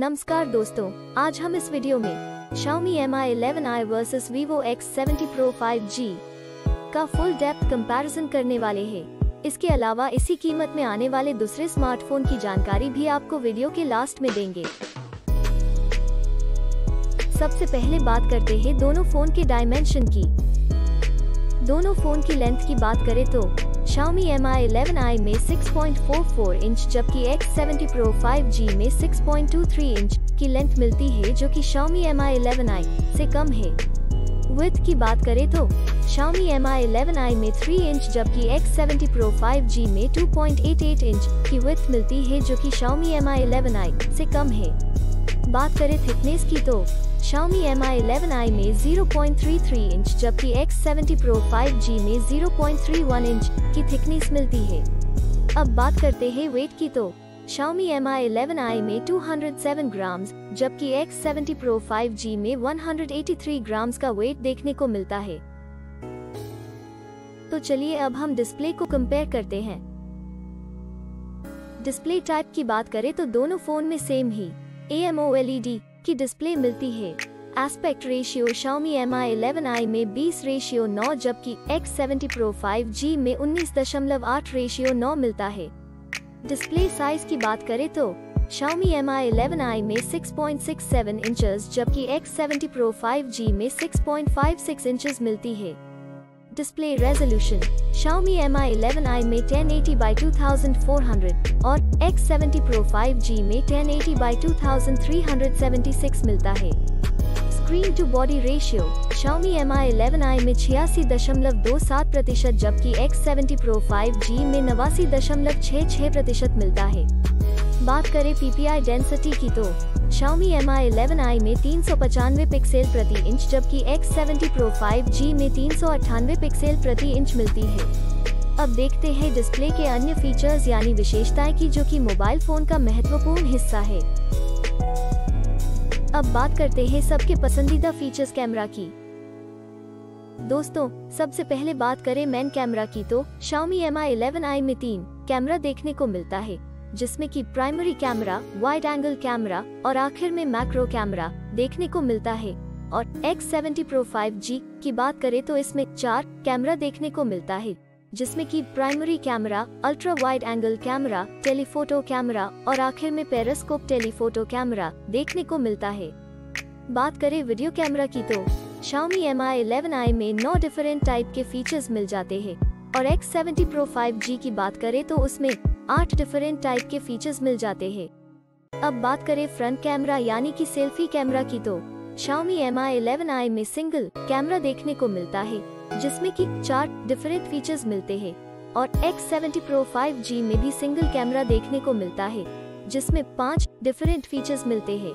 नमस्कार दोस्तों, आज हम इस वीडियो में Xiaomi Mi 11i versus Vivo X70 Pro 5G का फुल डेप्थ कंपैरिजन करने वाले हैं। इसके अलावा इसी कीमत में आने वाले दूसरे स्मार्टफ़ोन की जानकारी भी आपको वीडियो के लास्ट में देंगे सबसे पहले बात करते हैं दोनों फ़ोन के डायमेंशन की दोनों फ़ोन की लेंथ की बात करें तो Xiaomi Mi 11i में 6.44 इंच जबकि X70 Pro 5G में 6.23 इंच की लेंथ मिलती है, जो कि Xiaomi Mi 11i से कम है। विथ की बात करें तो Xiaomi Mi 11i में 3 इंच जबकि X70 Pro 5G में 2.88 इंच की विथ मिलती है, जो कि Xiaomi Mi 11i से कम है। बात करें थिकनेस की तो Xiaomi Mi 11i में 0.33 इंच जबकि X70 Pro 5G में 0.31 इंच की थिकनेस मिलती है। अब बात करते हैं वेट की तो। Xiaomi Mi 11i में 207 ग्राम जबकि X70 Pro 5G में 183 ग्राम का वेट देखने को मिलता है। तो चलिए अब हम डिस्प्ले को कंपेयर करते हैं। डिस्प्ले टाइप की बात करें तो दोनों फ़ोन में सेम ही। AMOLED की डिस्प्ले मिलती है। Aspect ratio Xiaomi Mi 11i में 20 रेशियो 9 जबकि X70 Pro 5G में 19.8 रेशियो 9 मिलता है। डिस्प्ले साइज़ की बात करें तो Xiaomi Mi 11i में 6.67 इंचेस जबकि X70 Pro 5G में 6.56 इंचेस मिलती है। Display resolution Xiaomi Mi 11i में 1080 by 2400 और X70 Pro 5G में 1080 by 2376 मिलता है। Screen to body ratio Xiaomi Mi 11i में छियासी दशमलव दो सात प्रतिशत जबकि X70 Pro 5G में नवासी दशमलव छह छह प्रतिशत मिलता है। बात करें PPI डेंसिटी की तो Xiaomi Mi 11i में तीन सौ पचानवे पिक्सल प्रति इंच जबकि X70 Pro 5G में तीन सौ अठानवे पिक्सल प्रति इंच मिलती है। अब देखते हैं डिस्प्ले के अन्य फीचर्स यानी विशेषताएँ की, जो कि मोबाइल फ़ोन का महत्वपूर्ण हिस्सा है। अब बात करते हैं सबके पसंदीदा फीचर्स कैमरा की। दोस्तों, सबसे पहले बात करें मेन कैमरा की तो Xiaomi Mi 11i में तीन कैमरा देखने को मिलता है। जिसमें कि primary camera wide angle camera और आखिर में मैक्रो कैमरा देखने को मिलता है। और X70 Pro 5G की बात करें तो इसमें चार कैमरा देखने को मिलता है, जिसमें कि primary camera ultra wide angle camera telephoto camera और आखिर में पेरिस्कोप टेलीफोटो कैमरा देखने को मिलता है। बात करें वीडियो कैमरा की तो Xiaomi Mi 11i में नौ डिफरेंट टाइप के फीचर्स मिल जाते हैं। और X70 Pro 5G की बात करें तो उसमें आठ डिफरेंट टाइप के फीचर्स मिल जाते हैं। अब बात करें फ्रंट कैमरा यानी कि सेल्फी कैमरा की तो। Xiaomi Mi 11i में सिंगल कैमरा देखने को मिलता है जिसमें कि चार डिफरेंट फीचर्स मिलते हैं। और X70 Pro 5G में भी सिंगल कैमरा देखने को मिलता है जिसमें पाँच डिफरेंट फीचर्स मिलते हैं।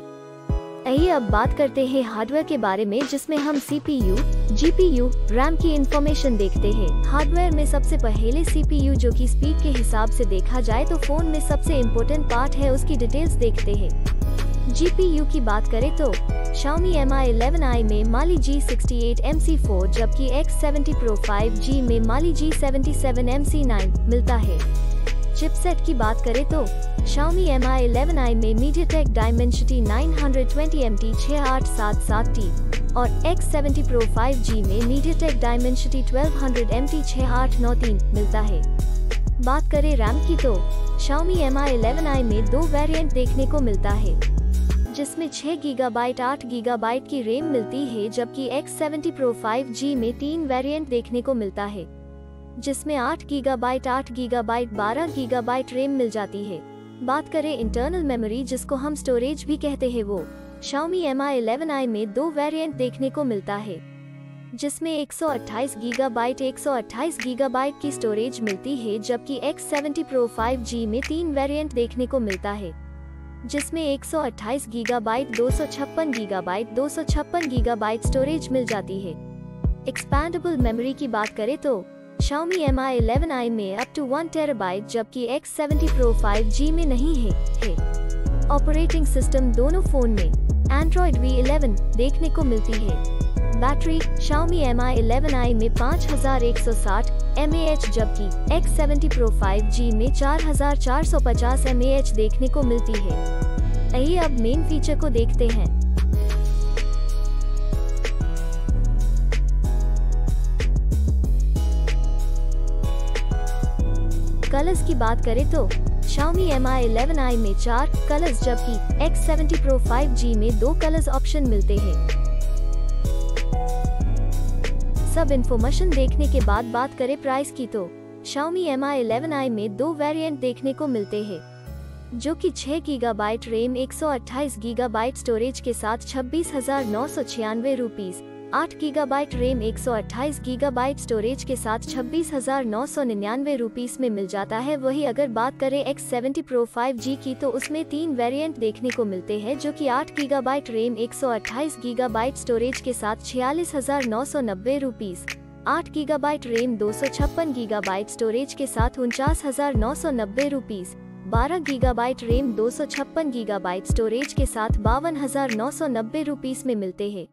आइए अब बात करते हैं हार्डवेयर के बारे में जिसमें हम CPU, GPU, रैम की इंफॉर्मेशन देखते हैं। हार्डवेयर में सबसे पहले CPU जो कि स्पीड के हिसाब से देखा जाए तो फ़ोन में सबसे इम्पोर्टेंट पार्ट है उसकी डिटेल्स देखते हैं। GPU की बात करें तो Xiaomi Mi 11i में Mali G68 MC4 जबकि X70 Pro 5G में Mali G77 MC9 मिलता है। चिपसेट की बात करें तो Xiaomi Mi 11i में MediaTek Dimensity 920MT 6877T और X70 Pro 5G में MediaTek Dimensity 1200MT 6893 मिलता है। बात करें रैम की तो Xiaomi Mi 11i में दो वेरिएंट देखने को मिलता है, जिसमें 6 गीगाबाइट 8 गीगाबाइट की रैम मिलती है, जबकि X70 Pro 5G में तीन वेरिएंट देखने को मिलता है, जिसमें 8 गीगाबाइट 8 गीगाबाइट 12 गीगाबाइट रैम मिल जाती है। बात करें इंटरनल मेमोरी जिसको हम स्टोरेज भी कहते हैं वो Xiaomi Mi 11i में दो वेरिएंट देखने को मिलता है जिसमें 128 गीगाबाइट 128 गीगाबाइट की स्टोरेज मिलती है जबकि X70 Pro 5G में तीन वेरिएंट देखने को मिलता है जिसमें 128 गीगाबाइट 256 गीगाबाइट 256 गीगाबाइट स्टोरेज मिल जाती है एक्सपैंडेबल मेमोरी की बात करें तो Xiaomi Mi 11i में अप टू 1 टेराबाइट जबकि X70 Pro 5G में नहीं है, है। ऑपरेटिंग सिस्टम दोनों फ़ोन में Android V11 देखने को मिलती है। बैटरी Xiaomi Mi 11i में 5160 mAh जबकि X70 Pro 5G में 4450 mAh देखने को मिलती है। आइए अब मेन फीचर को देखते हैं। कलर्स की बात करें तो Xiaomi Mi 11i में चार कलर्स जबकि X70 Pro 5G में दो कलर्स ऑप्शन मिलते हैं। सब इन्फॉर्मेशन देखने के बाद बात करें प्राइस की तो Xiaomi Mi 11i में दो वेरिएंट देखने को मिलते हैं, जो कि 6 गीगाबाइट रैम 128 गीगाबाइट स्टोरेज के साथ छब्बीस हज़ार नौ सौ छियानवे रूपीज आठ गीगाबाइट रैम 128 गीगाबाइट स्टोरेज के साथ छब्बीस हज़ार नौ सौ निन्यानवे रूपीज में मिल जाता है। वही अगर बात करें X seventy pro five G की तो उसमें तीन वेरिएंट देखने को मिलते हैं, जो कि आठ गीगाबाइट रैम 128 गीगाबाइट स्टोरेज के साथ छियालीस हज़ार नौ सौ नब्बे रूपीज आठ गीगाबाइट रैम, दो सौ छप्पन गीगाबाइट स्टोरेज के साथ उनचास हज़ार नौ सौ नब्बे रूपीज बारह गीगाबाइट रैम, दो सौ छप्पन गीगाबाइट स्टोरेज के साथ बावन हज़ार नौ सौ नब्बे रूपीज में मिलते हैं।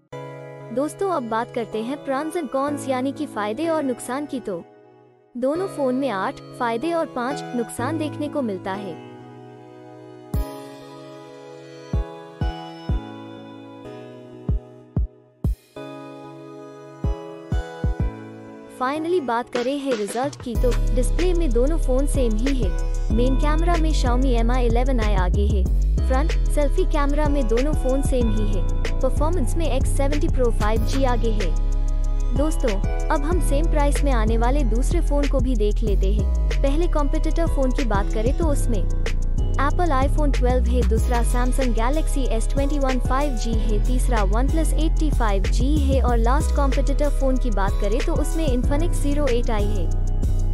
दोस्तों, अब बात करते हैं प्रॉन्स एंड कॉन्स यानी कि फ़ायदे और नुकसान की तो। दोनों फ़ोन में आठ, फ़ायदे और पाँच नुकसान देखने को मिलता है। फाइनली बात करें है रिज़ल्ट की तो। डिस्प्ले में दोनों फ़ोन सेम ही है। मेन कैमरा में Xiaomi Mi 11i आगे है। फ्रंट सेल्फी कैमरा में दोनों फ़ोन सेम ही है। परफॉर्मेंस में X70 Pro 5G आगे है। दोस्तों, अब हम सेम प्राइस में आने वाले दूसरे फ़ोन को भी देख लेते हैं। पहले कॉम्पिटिटर फ़ोन की बात करें तो उसमें एप्पल आईफोन 12 है, दूसरा सैमसंग गैलेक्सी S21 5G है, तीसरा वन प्लस एट्टी है और लास्ट कॉम्पिटिटर फ़ोन की बात करें तो उसमें इन्फिनिक्स ज़ीरो है।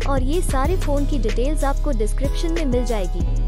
और ये सारे फ़ोन की डिटेल्स आपको डिस्क्रिप्शन में मिल जाएगी।